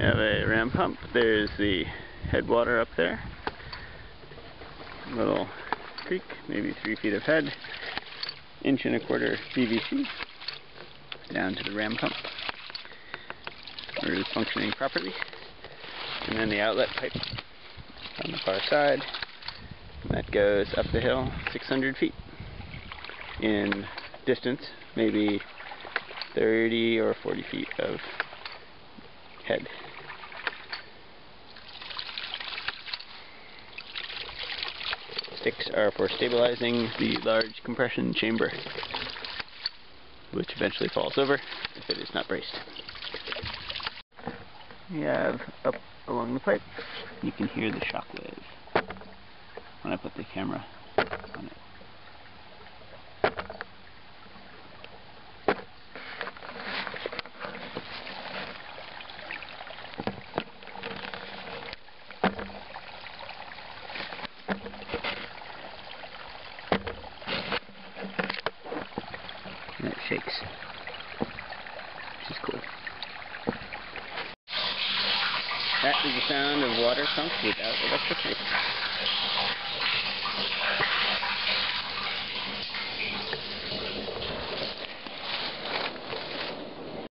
ram pump. There's the headwater up there. Little creek, maybe three feet of head. Inch and a quarter PVC. Down to the ram pump. Where it is functioning properly. And then the outlet pipe on the far side. That goes up the hill 600 feet in distance, maybe 30 or 40 feet of head. Sticks are for stabilizing the large compression chamber, which eventually falls over if it is not braced. We have up along the pipe, you can hear the shock wave when I put the camera on it. And which is cool. That is the sound of water pumped without electricity.